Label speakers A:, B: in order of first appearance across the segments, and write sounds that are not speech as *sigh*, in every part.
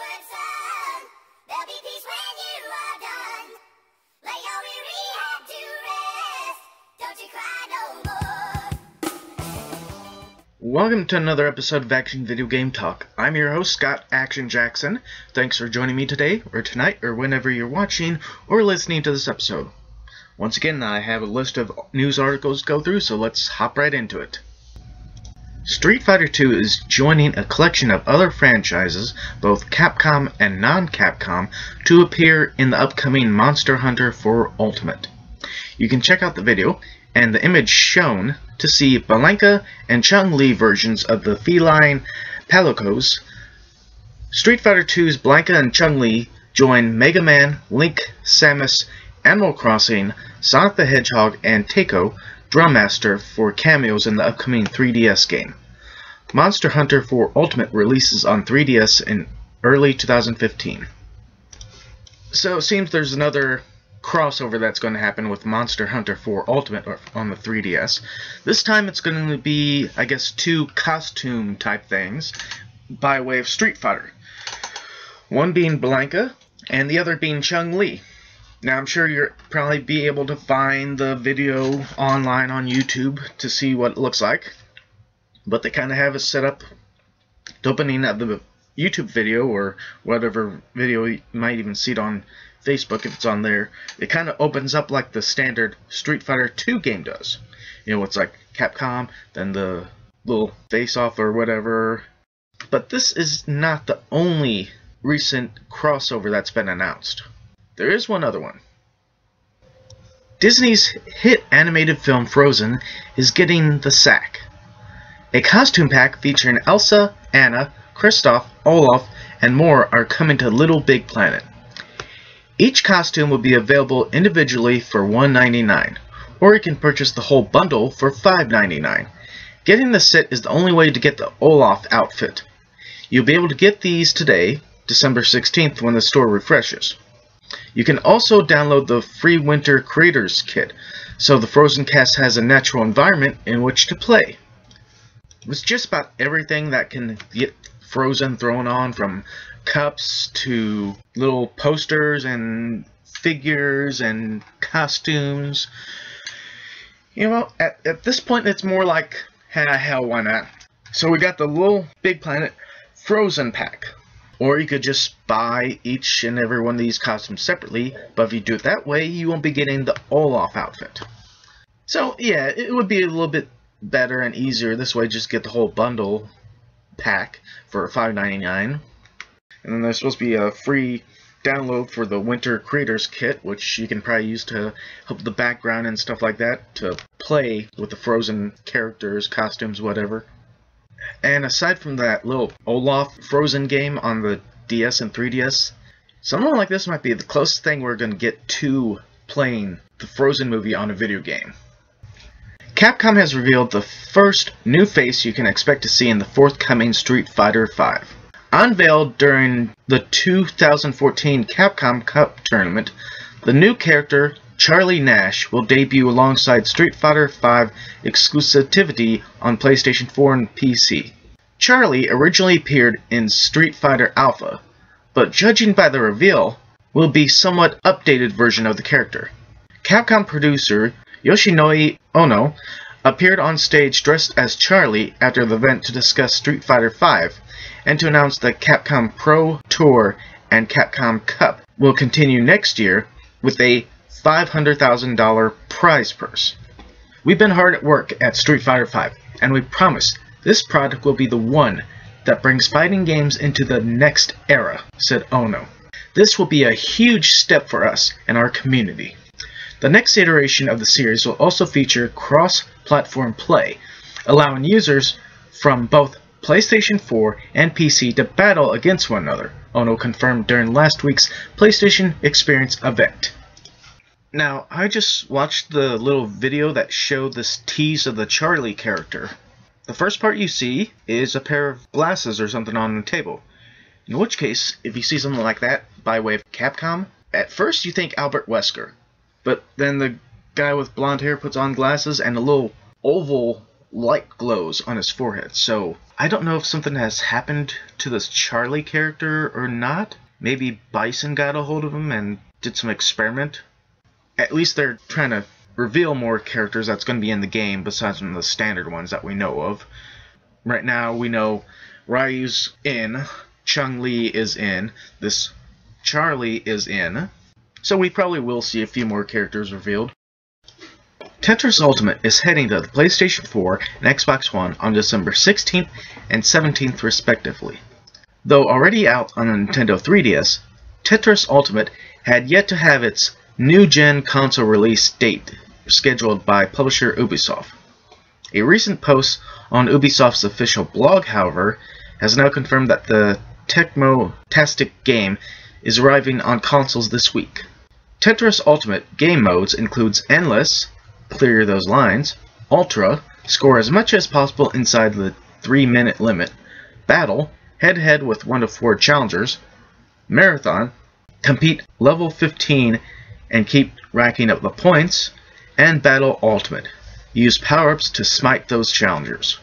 A: wayward son. There'll be peace when you are done. Lay your weary head to rest. Don't you cry no more.
B: Welcome to another episode of Action Video Game Talk. I'm your host, Scott Action Jackson. Thanks for joining me today, or tonight, or whenever you're watching or listening to this episode. Once again, I have a list of news articles to go through, so let's hop right into it. Street Fighter II is joining a collection of other franchises, both Capcom and non-Capcom, to appear in the upcoming Monster Hunter 4 Ultimate. You can check out the video and the image shown to see Blanka and Chun-Li versions of the feline Palicos. Street Fighter II's Blanka and Chun-Li join Mega Man, Link, Samus, Animal Crossing, Sonic the Hedgehog, and Taiko, Drum Master, for cameos in the upcoming 3DS game. Monster Hunter 4 Ultimate releases on 3DS in early 2015. So it seems there's another crossover that's going to happen with Monster Hunter 4 Ultimate on the 3DS. This time it's going to be, I guess, two costume type things by way of Street Fighter. One being Blanka, and the other being Chun-Li. Now I'm sure you'll probably be able to find the video online on YouTube to see what it looks like. But they kind of have it set up opening of the YouTube video or whatever video you might even see it on Facebook if it's on there. It kind of opens up like the standard Street Fighter 2 game does. You know, it's like Capcom, then the little face-off or whatever. But this is not the only recent crossover that's been announced. There is one other one. Disney's hit animated film Frozen is getting the sack. A costume pack featuring Elsa, Anna, Kristoff, Olaf, and more are coming to Little Big Planet. Each costume will be available individually for $1.99, or you can purchase the whole bundle for $5.99. Getting the set is the only way to get the Olaf outfit. You'll be able to get these today, December 16th, when the store refreshes. You can also download the free Winter Creators Kit, so the Frozen cast has a natural environment in which to play. With just about everything that can get Frozen thrown on, from cups to little posters and figures and costumes. You know, at, at this point, it's more like, ah, hell, why not? So we got the little Big Planet Frozen pack. Or you could just buy each and every one of these costumes separately, but if you do it that way, you won't be getting the Olaf outfit. So yeah, it would be a little bit better and easier this way, just get the whole bundle pack for $5.99. And then there's supposed to be a free download for the Winter Creators Kit, which you can probably use to help the background and stuff like that, to play with the Frozen characters, costumes, whatever. And aside from that little Olaf Frozen game on the DS and 3DS, something like this might be the closest thing we're going to get to playing the Frozen movie on a video game. Capcom has revealed the first new face you can expect to see in the forthcoming Street Fighter V. Unveiled during the 2014 Capcom Cup tournament, the new character Charlie Nash will debut alongside Street Fighter V exclusivity on PlayStation 4 and PC. Charlie originally appeared in Street Fighter Alpha, but judging by the reveal, will be somewhat updated version of the character. Capcom producer Yoshinori Ono appeared on stage dressed as Charlie after the event to discuss Street Fighter V and to announce that Capcom Pro Tour and Capcom Cup will continue next year with a $500,000 prize purse. We've been hard at work at Street Fighter V, and we promise this product will be the one that brings fighting games into the next era, said Ono. This will be a huge step for us and our community. The next iteration of the series will also feature cross-platform play, allowing users from both PlayStation 4 and PC to battle against one another, Ono confirmed during last week's PlayStation Experience event. Now, I just watched the little video that showed this tease of the Charlie character. The first part you see is a pair of glasses or something on the table. In which case, if you see something like that by way of Capcom, at first you think Albert Wesker. But then the guy with blonde hair puts on glasses and a little oval light glows on his forehead. So I don't know if something has happened to this Charlie character or not. Maybe Bison got a hold of him and did some experiment. At least they're trying to reveal more characters that's going to be in the game besides from the standard ones that we know of. Right now, we know Ryu's in, Chun-Li is in, this Charlie is in, so we probably will see a few more characters revealed. Tetris Ultimate is heading to the PlayStation 4 and Xbox One on December 16th and 17th respectively. Though already out on the Nintendo 3DS, Tetris Ultimate had yet to have its new gen console release date scheduled by publisher Ubisoft. A recent post on Ubisoft's official blog, however, has now confirmed that the Tecmo-tastic game is arriving on consoles this week. Tetris Ultimate game modes includes Endless, clear those lines, Ultra, score as much as possible inside the 3 minute limit, Battle, head to head with 1 to 4 challengers, Marathon, compete level 15 and keep racking up the points, and Battle Ultimate. Use power-ups to smite those challengers.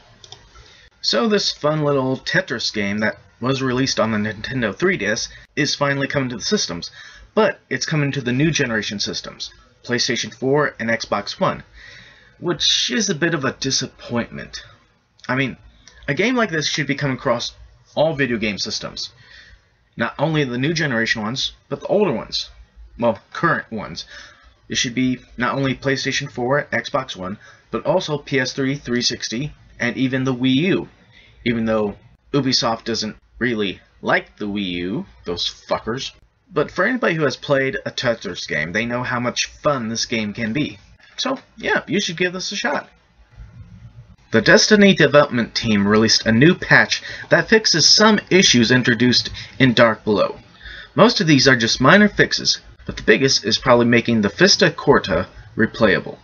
B: So this fun little Tetris game that was released on the Nintendo 3DS is finally coming to the systems, but it's coming to the new generation systems, PlayStation 4 and Xbox One, which is a bit of a disappointment. I mean, a game like this should be coming across all video game systems. Not only the new generation ones, but the older ones. Well, current ones. It should be not only PlayStation 4, Xbox One, but also PS3, 360, and even the Wii U. Even though Ubisoft doesn't really like the Wii U, those fuckers. But for anybody who has played a Tetris game, they know how much fun this game can be. So, yeah, you should give this a shot. The Destiny development team released a new patch that fixes some issues introduced in Dark Below. Most of these are just minor fixes, but the biggest is probably making the Fist of Crota replayable.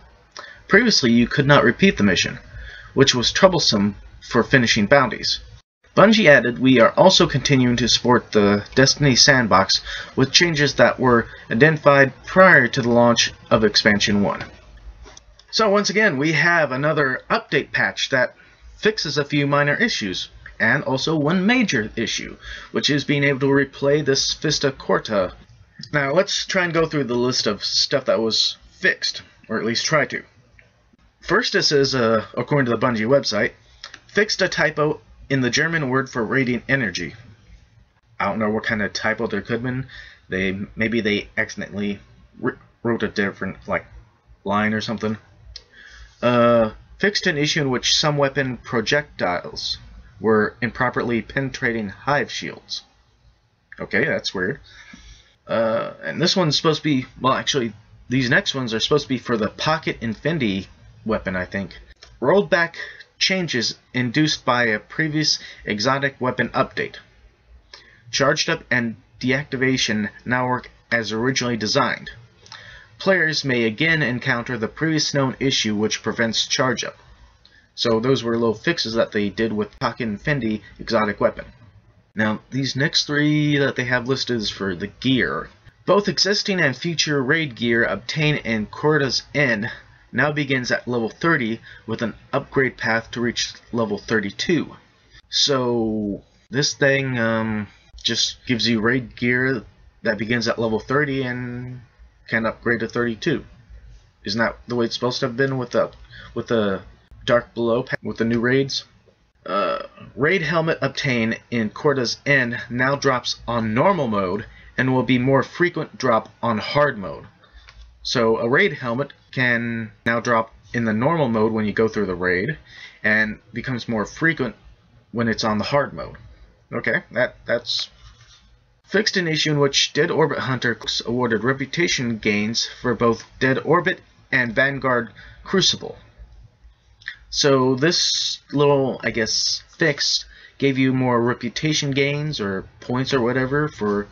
B: Previously, you could not repeat the mission, which was troublesome for finishing bounties. Bungie added we are also continuing to support the Destiny sandbox with changes that were identified prior to the launch of Expansion 1. So once again, we have another update patch that fixes a few minor issues, and also one major issue, which is being able to replay this Fist of Crota. Now let's try and go through the list of stuff that was fixed, or at least try to. First, this is, uh, according to the Bungie website, fixed a typo in the German word for radiant energy. I don't know what kind of typo there could have been. They maybe they accidentally wrote a different like line or something. Uh, fixed an issue in which some weapon projectiles were improperly penetrating hive shields. Okay, that's weird. Uh, and this one's supposed to be well, actually, these next ones are supposed to be for the Pocket Infinity weapon, I think. Rolled back changes induced by a previous exotic weapon update. Charged up and deactivation now work as originally designed. Players may again encounter the previous known issue which prevents charge up. So those were little fixes that they did with Pocket Infinity exotic weapon. Now these next three that they have listed is for the gear. Both existing and future raid gear obtained in Crota's End now begins at level 30 with an upgrade path to reach level 32. So this thing um, just gives you raid gear that begins at level 30 and can upgrade to 32. Isn't that the way it's supposed to have been with the with the Dark Below with the new raids? Raid helmet obtained in Crota's End now drops on normal mode and will be more frequent drop on hard mode. So a raid helmet can now drop in the normal mode when you go through the raid and becomes more frequent when it's on the hard mode. Okay, that that's fixed an issue in which Dead Orbit Hunter awarded reputation gains for both Dead Orbit and Vanguard Crucible. So this little, I guess, fix gave you more reputation gains or points or whatever for,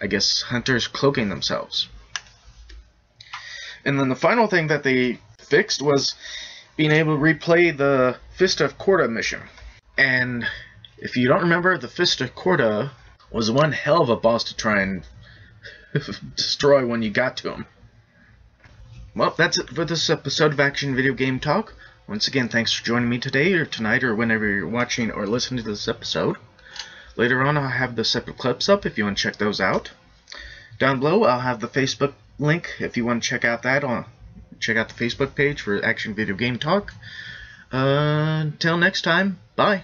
B: I guess, hunters cloaking themselves. And then the final thing that they fixed was being able to replay the Fist of Crota mission. And if you don't remember, the Fist of Crota was one hell of a boss to try and *laughs* destroy when you got to him. Well, that's it for this episode of Action Video Game Talk. Once again, thanks for joining me today or tonight or whenever you're watching or listening to this episode. Later on, I'll have the separate clips up if you want to check those out. Down below, I'll have the Facebook link if you want to check out that. On check out the Facebook page for Action Video Game Talk. Uh, until next time, bye.